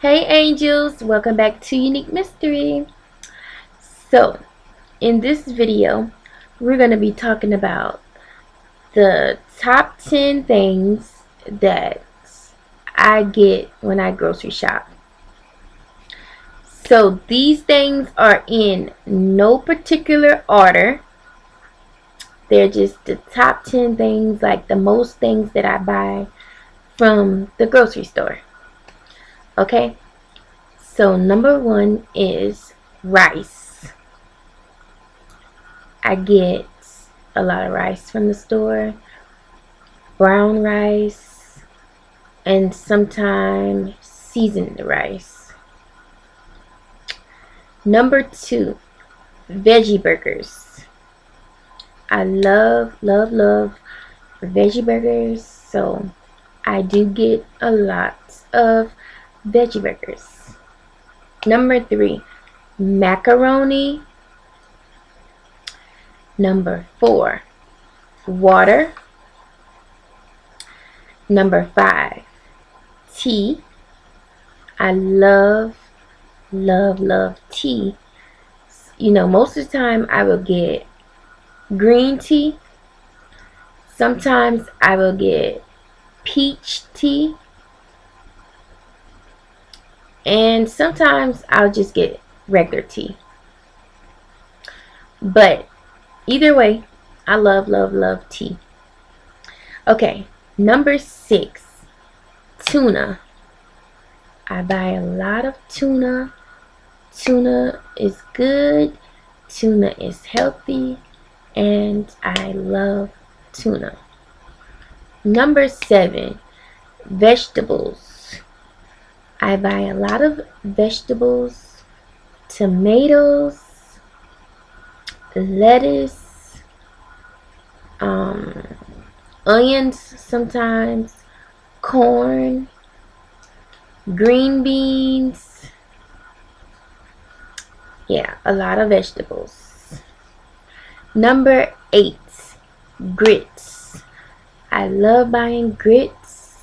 Hey angels, welcome back to Unique Mystery. So, in this video, we're going to be talking about the top 10 things that I get when I grocery shop. So, these things are in no particular order. They're just the top 10 things, like the most things that I buy from the grocery store. Okay, so number one is rice. I get a lot of rice from the store, brown rice, and sometimes seasoned rice. Number two, veggie burgers. I love, love, love veggie burgers, so I do get a lot of veggie burgers. Number three, macaroni. Number four, water. Number five, tea. I love, love, love tea. You know, most of the time I will get green tea. Sometimes I will get peach tea and sometimes I'll just get regular tea. But either way, I love, love, love tea. Okay, number six, tuna. I buy a lot of tuna. Tuna is good. Tuna is healthy. And I love tuna. Number seven, vegetables. I buy a lot of vegetables, tomatoes, lettuce, um, onions sometimes, corn, green beans. Yeah, a lot of vegetables. Number eight, grits. I love buying grits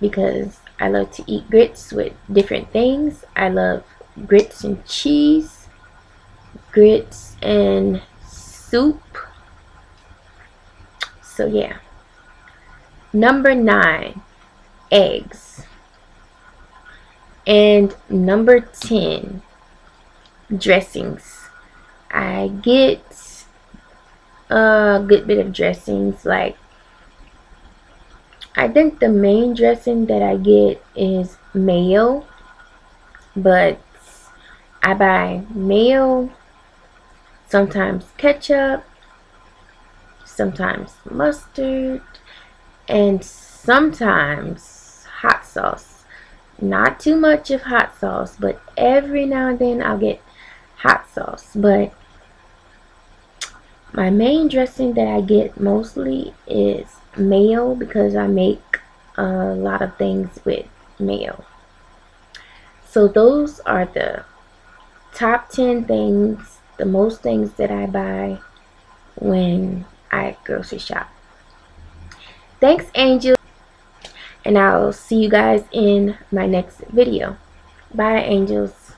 because I love to eat grits with different things. I love grits and cheese, grits and soup. So yeah. Number nine, eggs. And number 10, dressings. I get a good bit of dressings like I think the main dressing that I get is mayo, but I buy mayo, sometimes ketchup, sometimes mustard, and sometimes hot sauce. Not too much of hot sauce, but every now and then I'll get hot sauce. But my main dressing that I get mostly is mayo because I make a lot of things with mayo. So those are the top 10 things, the most things that I buy when I grocery shop. Thanks Angel and I'll see you guys in my next video. Bye angels.